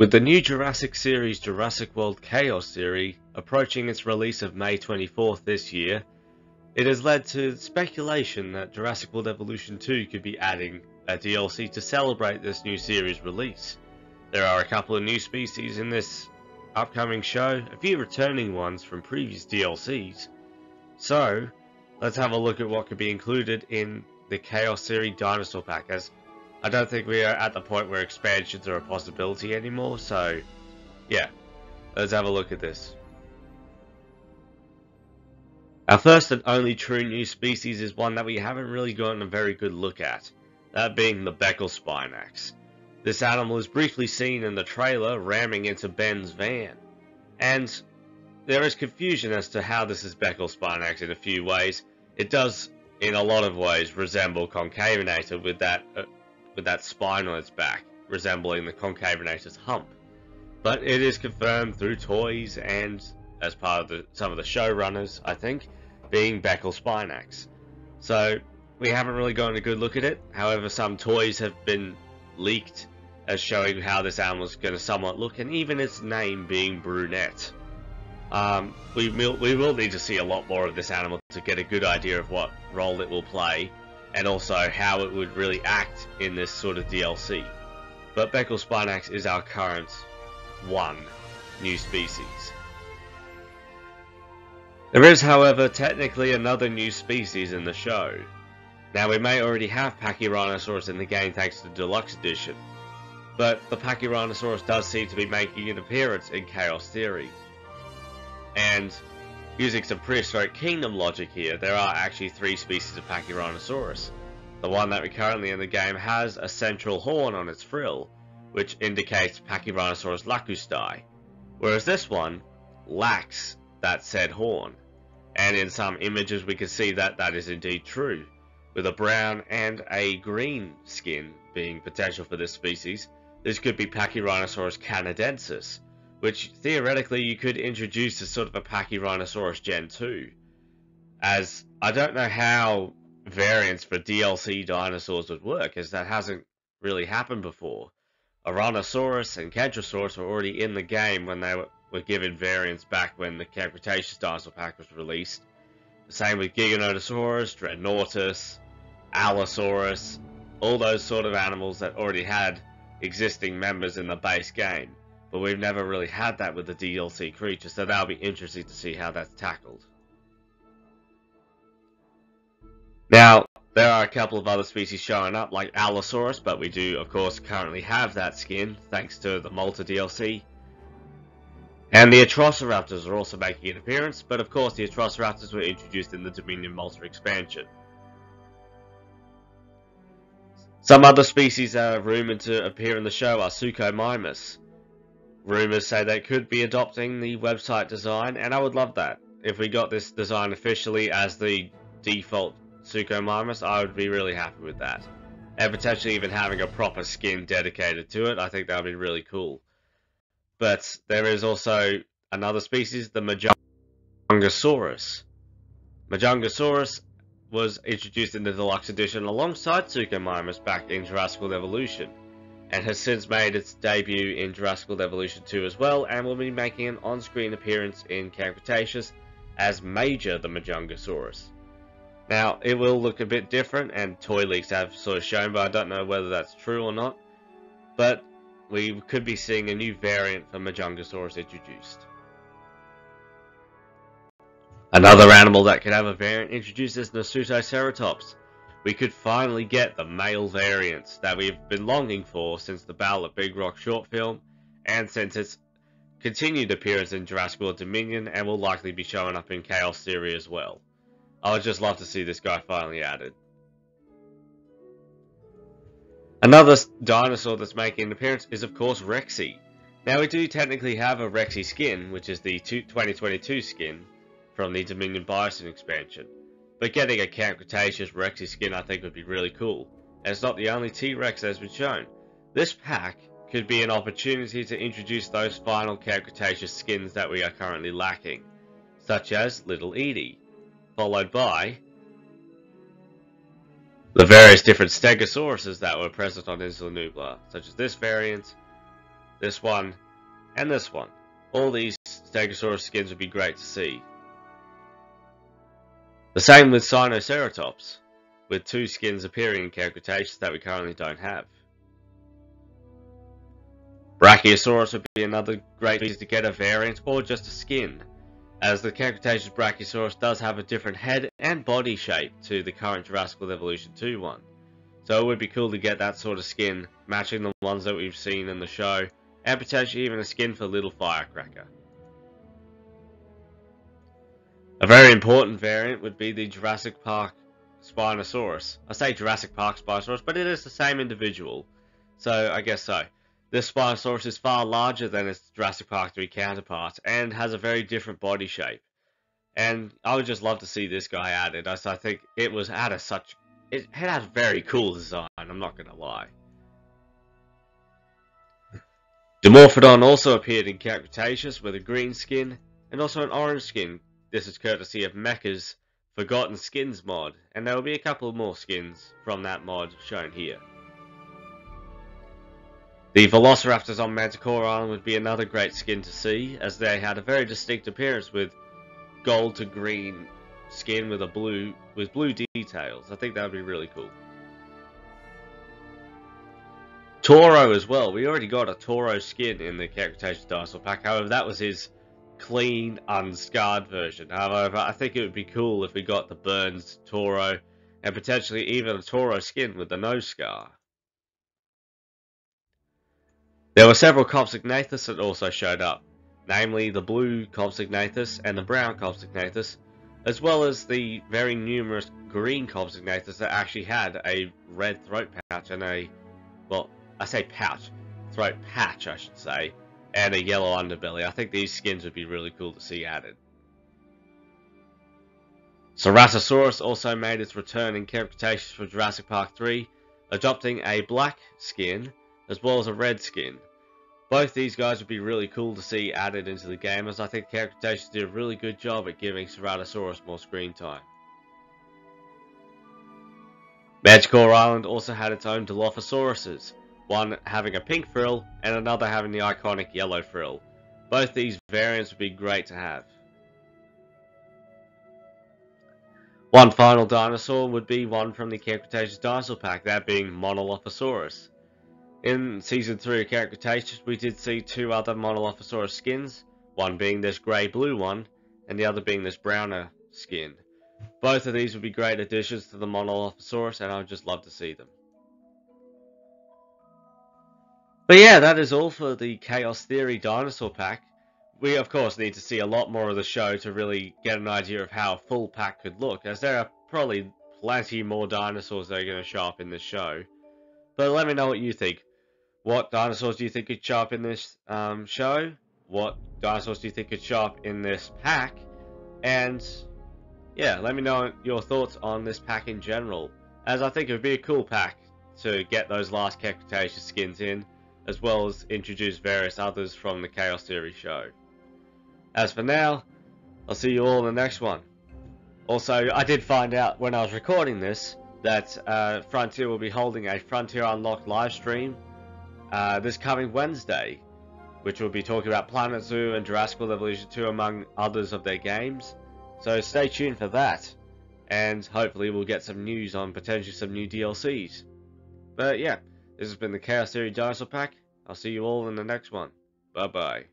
With the new Jurassic series Jurassic World Chaos series approaching its release of May 24th this year, it has led to speculation that Jurassic World Evolution 2 could be adding a DLC to celebrate this new series release. There are a couple of new species in this upcoming show, a few returning ones from previous DLCs. So, let's have a look at what could be included in the Chaos Series Dinosaur Pack, as I don't think we are at the point where expansions are a possibility anymore, so yeah, let's have a look at this. Our first and only true new species is one that we haven't really gotten a very good look at, that being the Becklespinax. This animal is briefly seen in the trailer ramming into Ben's van, and there is confusion as to how this is Becklespinax in a few ways. It does, in a lot of ways, resemble Concavenator with that uh, with that spine on its back, resembling the Concavenator's hump. But it is confirmed through toys and as part of the, some of the showrunners, I think, being Becklespinax. So we haven't really gotten a good look at it. However, some toys have been leaked as showing how this animal is going to somewhat look, and even its name being brunette. Um, we, will, we will need to see a lot more of this animal to get a good idea of what role it will play, and also how it would really act in this sort of DLC. But Becklespinax is our current one new species. There is, however, technically another new species in the show. Now, we may already have Pachyrhinosaurus in the game thanks to the Deluxe Edition, but the Pachyrhinosaurus does seem to be making an appearance in Chaos Theory. And using some prehistoric kingdom logic here, there are actually three species of Pachyrhinosaurus. The one that we currently in the game has a central horn on its frill, which indicates Pachyrhinosaurus lakustai, whereas this one lacks that said horn. And in some images we can see that that is indeed true, with a brown and a green skin being potential for this species. This could be Pachyrhinosaurus canadensis, which theoretically you could introduce as sort of a Pachyrhinosaurus Gen 2. As I don't know how variants for DLC dinosaurs would work, as that hasn't really happened before. Ouranosaurus and Kentrosaurus were already in the game when they were were given variants back when the Cretaceous Dinosaur Pack was released. The same with Giganotosaurus, Dreadnoughtus, Allosaurus, all those sort of animals that already had existing members in the base game. But we've never really had that with the DLC creatures, so that'll be interesting to see how that's tackled. Now, there are a couple of other species showing up, like Allosaurus, but we do, of course, currently have that skin, thanks to the Malta DLC. And the Atrociraptors are also making an appearance, but of course the Atrociraptors were introduced in the Dominion Malta expansion. Some other species that are rumoured to appear in the show are Suchomimus. Rumours say they could be adopting the website design, and I would love that. If we got this design officially as the default Suchomimus, I would be really happy with that. And potentially even having a proper skin dedicated to it, I think that would be really cool. But there is also another species, the Majungasaurus. Majungasaurus was introduced in the deluxe edition alongside Suchomimus back in Jurassic World Evolution, and has since made its debut in Jurassic World Evolution 2 as well, and will be making an on-screen appearance in Camp Cretaceous as Major the Majungasaurus. Now, it will look a bit different, and toy leaks have sort of shown, but I don't know whether that's true or not. But we could be seeing a new variant for Majungasaurus introduced. Another animal that could have a variant introduced is Nasutoceratops. We could finally get the male variants that we've been longing for since the Battle of Big Rock short film, and since its continued appearance in Jurassic World Dominion, and will likely be showing up in Chaos Theory as well. I would just love to see this guy finally added. Another dinosaur that's making an appearance is of course Rexy. Now we do technically have a Rexy skin, which is the 2022 skin from the Dominion Biosyn expansion. But getting a Camp Cretaceous Rexy skin I think would be really cool. And it's not the only T-Rex that has been shown. This pack could be an opportunity to introduce those final Camp Cretaceous skins that we are currently lacking, such as Little Edie, followed by the various different stegosauruses that were present on Isla Nublar, such as this variant, this one, and this one. All these Stegosaurus skins would be great to see. The same with Sinoceratops, with two skins appearing in Cretaceous that we currently don't have. Brachiosaurus would be another great piece to get a variant or just a skin, as the Cretaceous Brachiosaurus does have a different head and body shape to the current Jurassic Evolution 2 one. So it would be cool to get that sort of skin, matching the ones that we've seen in the show, and potentially even a skin for Little Firecracker. A very important variant would be the Jurassic Park Spinosaurus. I say Jurassic Park Spinosaurus, but it is the same individual, so I guess so. This Spinosaurus is far larger than its Jurassic Park 3 counterpart, and has a very different body shape. And I would just love to see this guy added, as I think it was had a such it had a very cool design, I'm not gonna lie. Dimorphodon also appeared in Cretaceous with a green skin and also an orange skin. This is courtesy of Mecha's Forgotten Skins mod, and there will be a couple more skins from that mod shown here. The Velociraptors on Manticore Island would be another great skin to see, as they had a very distinct appearance with gold to green skin with a blue with blue details. I think that would be really cool. Toro as well. We already got a Toro skin in the Cretaceous Dinosaur pack. However, that was his clean, unscarred version. However, I think it would be cool if we got the Burns Toro and potentially even a Toro skin with the nose scar. There were several Compsognathus that also showed up, namely the blue Compsognathus and the brown Compsognathus, as well as the very numerous green Compsognathus that actually had a red throat pouch and a, well, I say pouch, throat patch I should say, and a yellow underbelly. I think these skins would be really cool to see added. Ceratosaurus also made its return in Chaos Cretaceous for Jurassic Park 3, adopting a black skin as well as a red skin. Both these guys would be really cool to see added into the game as I think Chaos Cretaceous did a really good job at giving Ceratosaurus more screen time. Manticore Island also had its own Dilophosauruses, one having a pink frill and another having the iconic yellow frill. Both these variants would be great to have. One final dinosaur would be one from the Chaos Cretaceous Dinosaur Pack, that being Monolophosaurus. In Season 3 of Chaos Cretaceous, we did see two other Monolophosaurus skins, one being this grey-blue one, and the other being this browner skin. Both of these would be great additions to the Monolophosaurus, and I'd just love to see them. But yeah, that is all for the Chaos Theory Dinosaur Pack. We, of course, need to see a lot more of the show to really get an idea of how a full pack could look, as there are probably plenty more dinosaurs that are going to show up in this show. But let me know what you think. What dinosaurs do you think could show up in this um, show? What dinosaurs do you think could show up in this pack? And yeah, let me know your thoughts on this pack in general, as I think it would be a cool pack to get those last Cretaceous skins in, as well as introduce various others from the Chaos Theory show. As for now, I'll see you all in the next one. Also, I did find out when I was recording this that uh, Frontier will be holding a Frontier Unlocked live stream uh, this coming Wednesday, which will be talking about Planet Zoo and Jurassic World Evolution 2 among others of their games. So stay tuned for that, and hopefully we'll get some news on potentially some new DLCs. But yeah, this has been the Chaos Theory Dinosaur Pack. I'll see you all in the next one. Bye bye.